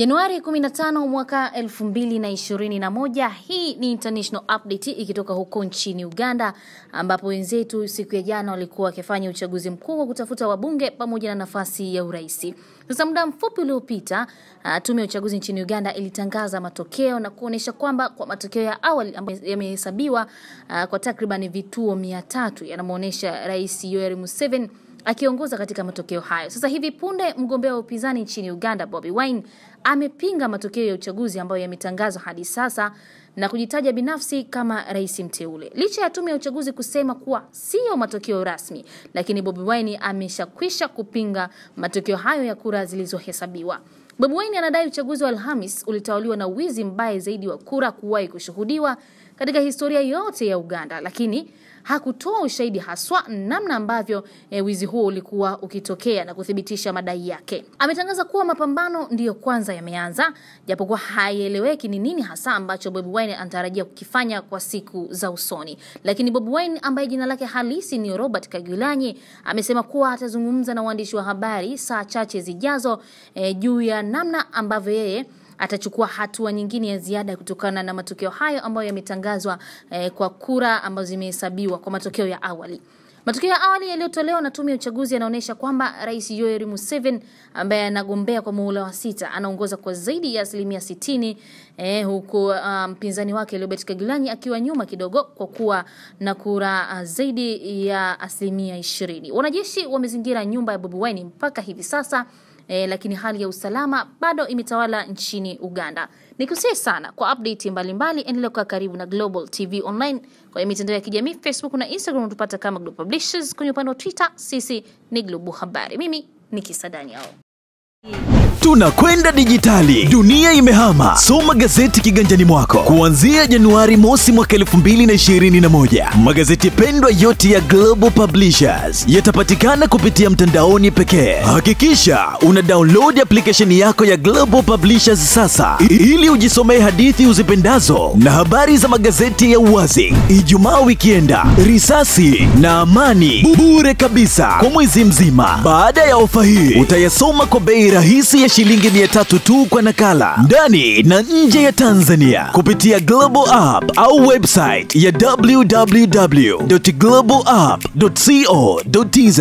Januari 15 mwaka 2021. Hii ni international update ikitoka huko nchini Uganda, ambapo wenzetu siku ya jana walikuwa wakifanya uchaguzi mkuu wa kutafuta wabunge pamoja na nafasi ya uraisi. Sasa muda mfupi uliopita, uh, tume ya uchaguzi nchini Uganda ilitangaza matokeo na kuonyesha kwamba kwa matokeo ya awali ambayo yamehesabiwa uh, kwa takriban vituo 300 yanamwonyesha Rais Yoweri Museveni akiongoza katika matokeo hayo. Sasa hivi punde mgombea wa upinzani nchini Uganda Bobi Wine amepinga matokeo ya uchaguzi ambayo yametangazwa hadi sasa na kujitaja binafsi kama rais mteule. Licha ya tume ya uchaguzi kusema kuwa siyo matokeo rasmi, lakini Bobi Wine ameshakwisha kupinga matokeo hayo ya kura zilizohesabiwa. Bobi Wine anadai uchaguzi wa Alhamis ulitawaliwa na wizi mbaya zaidi wa kura kuwahi kushuhudiwa katika historia yote ya Uganda, lakini hakutoa ushahidi haswa namna ambavyo e, wizi huo ulikuwa ukitokea na kuthibitisha madai yake. Ametangaza kuwa mapambano ndiyo kwanza yameanza, japokuwa haieleweki ni nini hasa ambacho Bobi Wine anatarajia kukifanya kwa siku za usoni. Lakini Bobi Wine ambaye jina lake halisi ni Robert Kagulanyi amesema kuwa atazungumza na waandishi wa habari saa chache zijazo e, juu ya namna ambavyo yeye atachukua hatua nyingine ya ziada kutokana na matokeo hayo ambayo yametangazwa eh, kwa kura ambazo zimehesabiwa kwa matokeo ya awali. Matokeo ya awali yaliyotolewa na tume ya uchaguzi yanaonyesha kwamba Rais Yoweri Museveni ambaye anagombea kwa muhula wa sita anaongoza kwa zaidi ya asilimia sitini eh, huku mpinzani um, wake Robert Kyagulanyi akiwa nyuma kidogo kwa kuwa na kura uh, zaidi ya asilimia ishirini. Wanajeshi wamezingira nyumba ya Bobi Wine mpaka hivi sasa E, lakini hali ya usalama bado imetawala nchini Uganda. Nikusihi sana kwa update mbalimbali, endelea kuwa karibu na Global TV Online kwenye mitandao ya kijamii Facebook na Instagram, tupata kama Global Publishers. Kwenye upande wa Twitter sisi ni Global Habari. Mimi ni Kisa Daniel. Tunakwenda dijitali, dunia imehama. Soma gazeti kiganjani mwako kuanzia Januari mosi mwaka 2021. Magazeti pendwa yote ya Global Publishers yatapatikana kupitia mtandaoni pekee. Hakikisha una download application yako ya Global Publishers sasa, ili ujisomee hadithi uzipendazo na habari za magazeti ya uwazi. Ijumaa wikienda, risasi na amani bure kabisa kwa mwezi mzima. Baada ya ofa hii utayasoma kwa bei rahisi ya shilingi mia tatu tu kwa nakala ndani na nje ya Tanzania kupitia Global App au website ya www.globalapp.co.tz.